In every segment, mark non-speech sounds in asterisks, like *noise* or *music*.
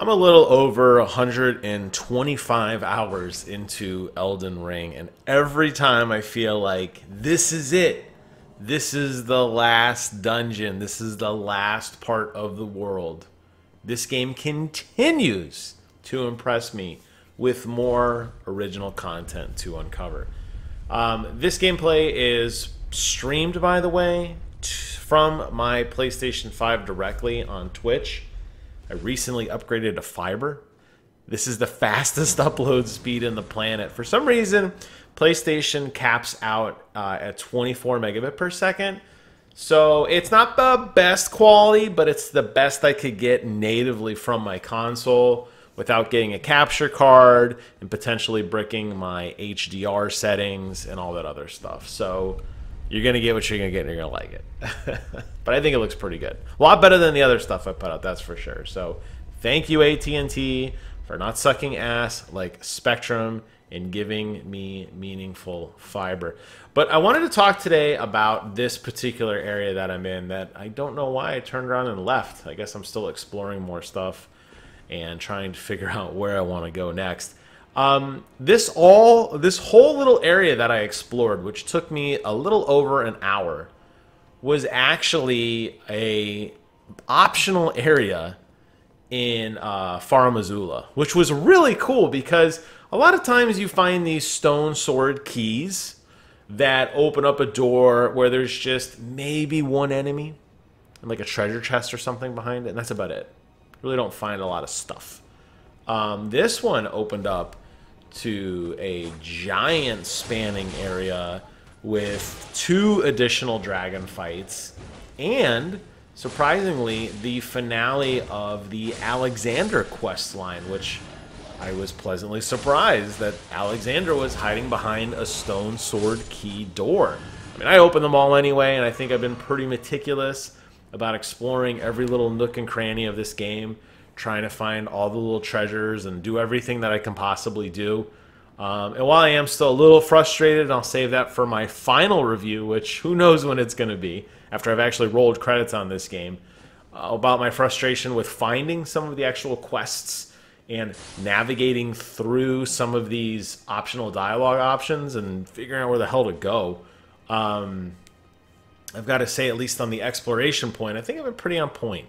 I'm a little over 125 hours into Elden Ring, and every time I feel like this is it, this is the last dungeon, this is the last part of the world, this game continues to impress me with more original content to uncover. Um, this gameplay is streamed, by the way, from my PlayStation 5 directly on Twitch. I recently upgraded to fiber. This is the fastest *laughs* upload speed in the planet. For some reason, PlayStation caps out uh, at 24 megabit per second. So it's not the best quality, but it's the best I could get natively from my console without getting a capture card and potentially bricking my HDR settings and all that other stuff. So you're gonna get what you're gonna get, and you're gonna like it. *laughs* but I think it looks pretty good. A lot better than the other stuff I put out, that's for sure. So thank you AT&T for not sucking ass like Spectrum and giving me meaningful fiber. But I wanted to talk today about this particular area that I'm in that I don't know why I turned around and left. I guess I'm still exploring more stuff and trying to figure *laughs* out where I want to go next. Um, this all this whole little area that I explored, which took me a little over an hour, was actually a optional area in uh, which was really cool because a lot of times you find these Stonesword keys that open up a door where there's just maybe one enemy and like a treasure chest or something behind it, and that's about it. You really don't find a lot of stuff. Um, this one opened up to a giant spanning area with two additional dragon fights and surprisingly the finale of the Alexander quest line which I was pleasantly surprised that Alexander was hiding behind a Stonesword key door. I mean I opened them all anyway and I think I've been pretty meticulous about exploring every little nook and cranny of this game trying to find all the little treasures and do everything that I can possibly do. Um, and while I am still a little frustrated, I'll save that for my final review, which who knows when it's going to be after I've actually rolled credits on this game, uh, about my frustration with finding some of the actual quests and navigating through some of these optional dialogue options and figuring out where the hell to go. Um, I've got to say, at least on the exploration point, I think I've been pretty on point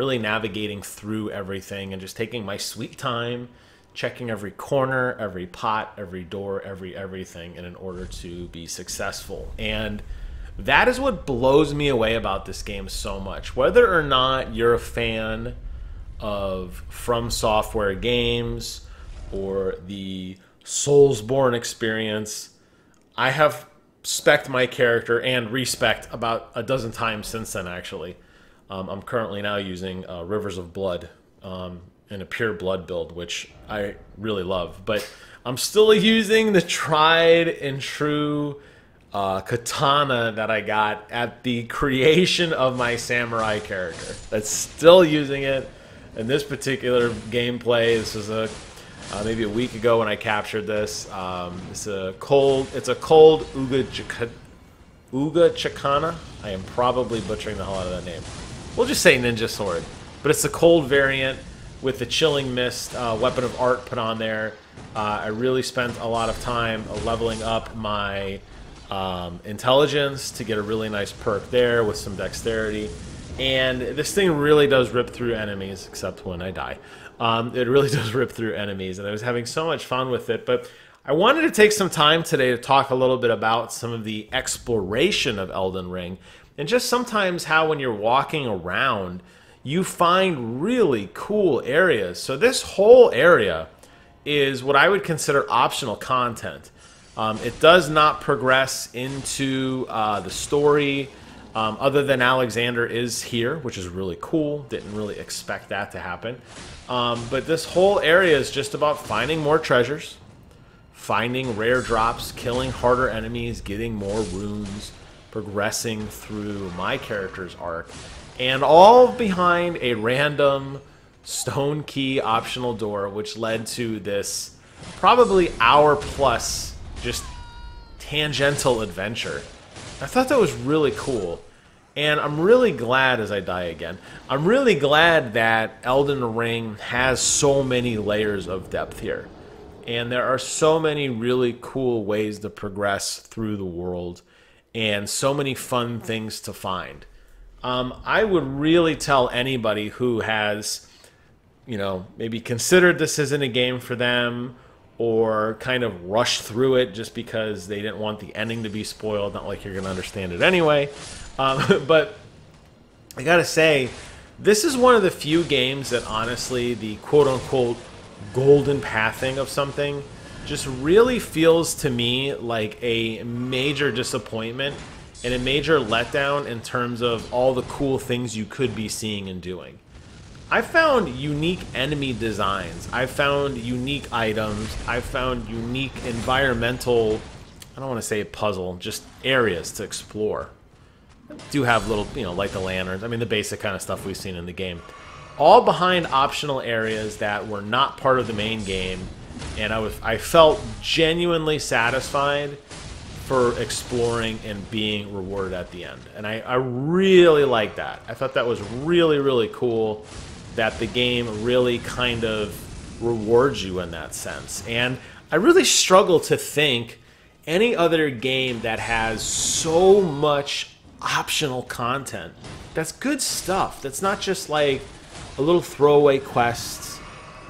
really navigating through everything and just taking my sweet time, checking every corner, every pot, every door, every everything in order to be successful. And that is what blows me away about this game so much. Whether or not you're a fan of FromSoftware games or the Soulsborne experience, I have spec my character and respect about a dozen times since then actually um, I'm currently now using uh, Rivers of Blood um, in a pure blood build, which I really love. But I'm still using the tried and true uh, katana that I got at the creation of my samurai character. That's still using it in this particular gameplay. This is a uh, maybe a week ago when I captured this. Um, it's a cold. It's a cold Uga Uga Chikana. I am probably butchering the hell out of that name. We'll just say Ninja Sword. But it's the cold variant with the Chilling Mist uh, Weapon of Art put on there. Uh, I really spent a lot of time leveling up my um, intelligence to get a really nice perk there with some dexterity. And this thing really does rip through enemies, except when I die. Um, it really *laughs* does rip through enemies, and I was having so much fun with it. But I wanted to take some time today to talk a little bit about some of the exploration of Elden Ring and just sometimes how when you're walking around, you find really cool areas. So this whole area is what I would consider optional content. Um, it does not progress into uh, the story, um, other than Alexander is here, which is really cool. Didn't really expect that to happen. Um, but this whole area is just about finding more treasures, finding rare drops, killing harder enemies, getting more runes, progressing through my character's arc, and all behind a random stone key optional door, which led to this probably hour plus just tangential adventure. I thought that was really cool. And I'm really glad as I die again. I'm really glad that Elden Ring has so many layers of depth here. And there are so many really cool ways to progress through the world and so many fun things to find. Um, I would really tell anybody who has, you know, maybe considered this isn't a game for them or kind of rushed through it just because they didn't want the ending to be spoiled. Not like you're going to understand it anyway. Um, *laughs* but I got to say, this is one of the few games that honestly, the quote unquote golden pathing of something just really feels to me like a major disappointment and a major letdown in terms of all the cool things you could be seeing and doing. I found unique enemy designs. I found unique items. I found unique environmental, I don't want to say puzzle, just areas to explore. I do have little, you know, like the lanterns. I mean, the basic kind of stuff we've seen in the game. All behind optional areas that were not part of the main game and I was I felt genuinely satisfied for exploring and being rewarded at the end. And I, I really like that. I thought that was really, really cool that the game really kind of rewards you in that sense. And I really struggle to think any other game that has so much optional content that's good stuff. That's not just like a little throwaway quest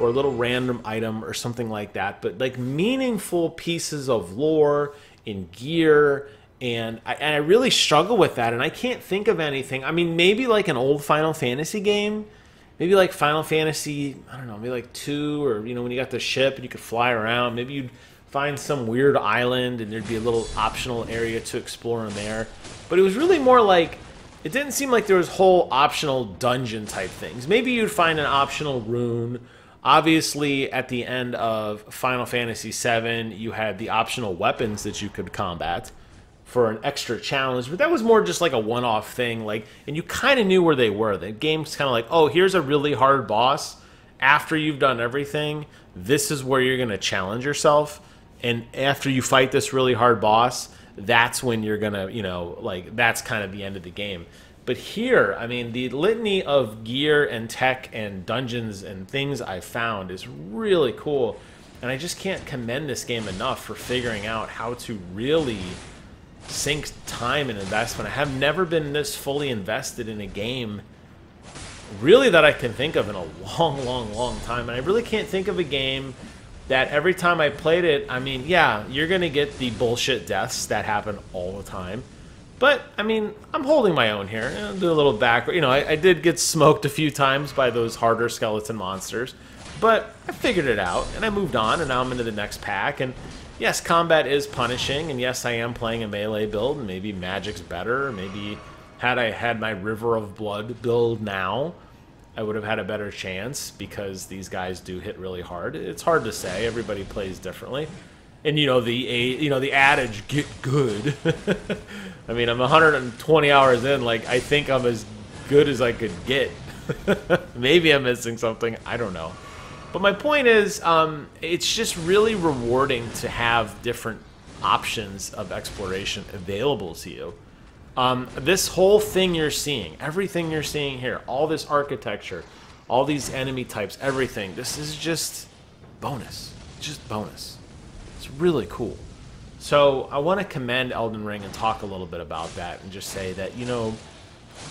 or a little random item or something like that, but like meaningful pieces of lore and gear. And I, and I really struggle with that, and I can't think of anything. I mean, maybe like an old Final Fantasy game, maybe like Final Fantasy, I don't know, maybe like two, or you know, when you got the ship and you could fly around, maybe you'd find some weird island and there'd be a little optional area to explore in there. But it was really more like it didn't seem like there was whole optional dungeon type things. Maybe you'd find an optional rune Obviously, at the end of Final Fantasy VII, you had the optional weapons that you could combat for an extra challenge, but that was more just like a one-off thing. Like, and you kind of knew where they were. The game's kind of like, oh, here's a really hard boss. After you've done everything, this is where you're to challenge yourself. And after you fight this really hard boss, that's when you're to, you know, like that's kind of the end of the game. But here, I mean, the litany of gear and tech and dungeons and things I found is really cool. And I just can't commend this game enough for figuring out how to really sink time and investment. I have never been this fully invested in a game really that I can think of in a long, long, long time. And I really can't think of a game that every time I played it, I mean, yeah, you're going to get the bullshit deaths that happen all the time. But I mean, I'm holding my own here. I'll do a little back. You know, I, I, did get smoked a few times by those harder skeleton monsters, but I figured it out and I moved on, and now I'm into the next pack. And yes, combat is punishing, and yes, I am playing a melee build, and maybe magic's better. Maybe had I had my River of Blood build now, I would have had a better chance because these guys do hit really hard. It's hard to say. Everybody plays differently and you know the you know the adage get good *laughs* i mean i'm 120 hours in like i think i'm as good as i could get. *laughs* Maybe i'm missing something i don't know. But my point is um, it's just really rewarding to have different options of exploration available to you. Um, this whole thing you're seeing everything you're seeing here all this architecture all these enemy types everything this is just bonus just bonus. It's really cool. So I want to commend Elden Ring and talk a little bit about that and just say that, you know,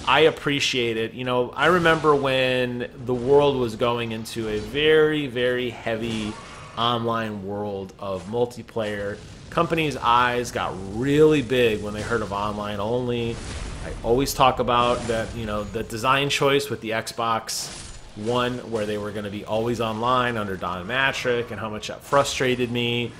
I appreciate it. You know, I remember when the world was going into a very, very heavy online world of multiplayer. Companies' eyes got really big when they heard of online only. I always talk about that, you know, the design choice with the Xbox One, where they were going to be always online under Don Mattrick, and how much that frustrated me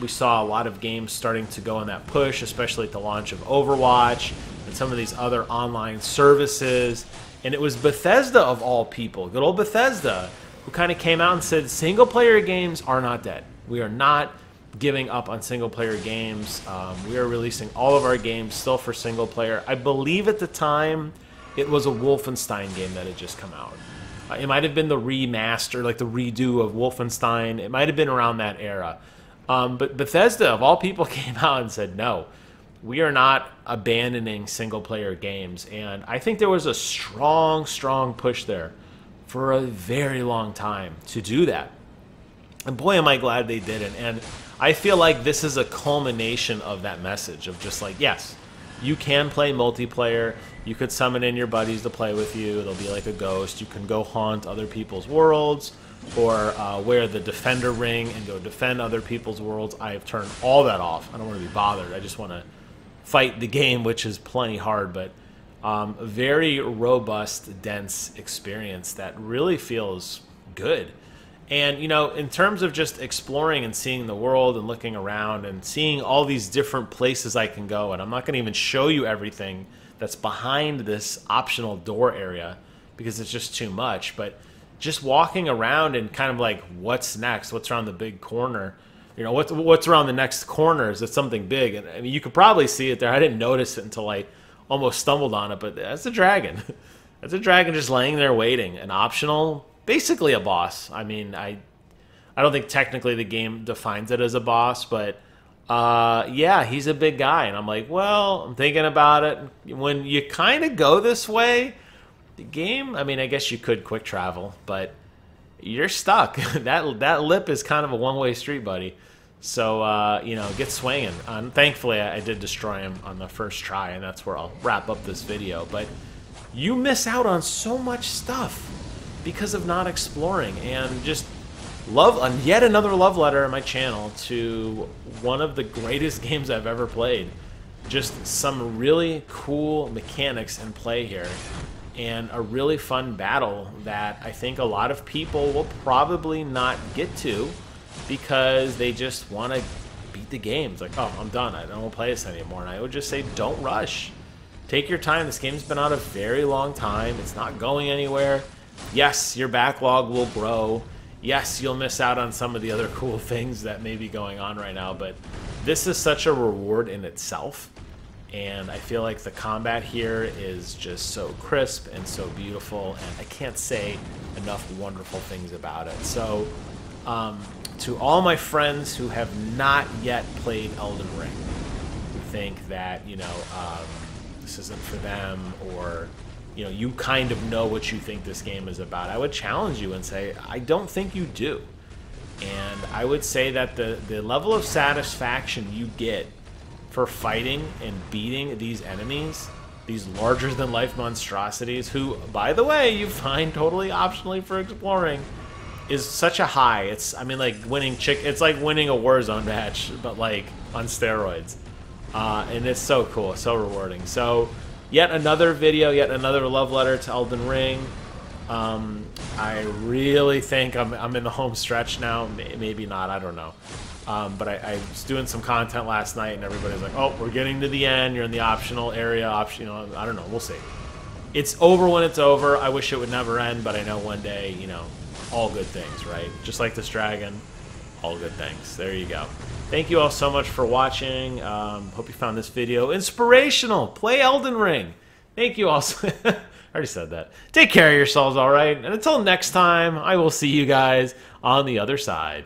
we saw a lot of games starting to go on that push, especially at the launch of Overwatch and some of these other online services. And it was Bethesda of all people, good old Bethesda, who kind of came out and said single player games are not dead. We are not giving up on single player games. Um, we are releasing all of our games still for single player. I believe at the time it was a Wolfenstein game that had just come out. Uh, it might have been the remaster, like the redo of Wolfenstein. It might have been around that era. Um, but Bethesda, of all people, *laughs* came out and said, no, we are not abandoning single player games. And I think there was a strong, strong push there for a very long time to do that. And boy, am I glad they didn't. And I feel like this is a culmination of that message of just like, yes, you can play multiplayer. You could summon in your buddies to play with you. They'll be like a ghost. You can go haunt other people's worlds or uh, wear the defender ring and go defend other people's worlds. I have turned all that off. I don't want to be bothered. I just want to fight the game, which is plenty hard, but um, a very robust, dense experience that really feels good. And, you know, in terms of just exploring and seeing the world and looking around and seeing all these different places I can go, and I'm not going to even show you everything that's behind this optional door area because it's just too much, but just walking around and kind of like what's next, what's around the big corner, you know, what's what's around the next corner is it something big, and I mean you could probably see it there. I didn't notice it until I almost stumbled on it, but that's a dragon. *laughs* that's a dragon just laying there waiting, an optional basically a boss. I mean, I I don't think technically the game defines it as a boss, but uh, yeah, he's a big guy, and I'm like, well, I'm thinking about it. When you kind of go this way, the game. I mean, I guess you could quick travel, but you're stuck. *laughs* that that lip is kind of a one way street, buddy. So uh, you know, get swinging. Um, thankfully, I, I did destroy him on the first try, and that's where I'll wrap up this video. But you miss out on so much stuff because of not exploring and just love uh, yet another love letter on my channel to one of the greatest *laughs* games I've ever played. Just some really cool mechanics in play here and a really fun battle that I think a lot of people will probably not get to because they just want to beat the game. It's like, oh, I'm done. I don't want to play this anymore. And I would just say, don't rush. Take your time. This game's been out a very long time. It's not going anywhere. Yes, your backlog will grow. Yes, you'll miss out on some of the other *laughs* cool things that may be going on right now, but this is such a reward in itself. And I feel like the combat here is just so crisp and so beautiful, and I can't say enough wonderful things about it. So, um, to all my friends who have not yet played Elden Ring, who think that, you know, um, this isn't for them, or you know, you kind of know what you think this game is about. I would challenge you and say, I don't think you do. And I would say that the, the level of satisfaction you get for fighting and beating these enemies, these larger than life monstrosities, who, by the way, you find totally optionally for exploring, is such a high. It's, I mean, like winning chick. It's like winning a Warzone match, but like on steroids. Uh, and it's so cool, so rewarding. So yet another video, yet another love letter to Elden Ring. Um, I really think I'm, I'm in the home stretch now. Maybe not, I don't know. Um, but I, I, was doing some content last night, and everybody's like, "Oh, we're getting to the end. You're in the optional area. Option, you know, I don't know. We'll see. It's over when it's over. I wish it would never end, but I know one day, you know, all good things, right? Just like this dragon, all good things. There you go. Thank you all so much for watching. Um, hope you found this video inspirational. Play Elden Ring. Thank you all. So *laughs* I already said that. Take care of yourselves, all right? And until next time, I will see you guys on the other side.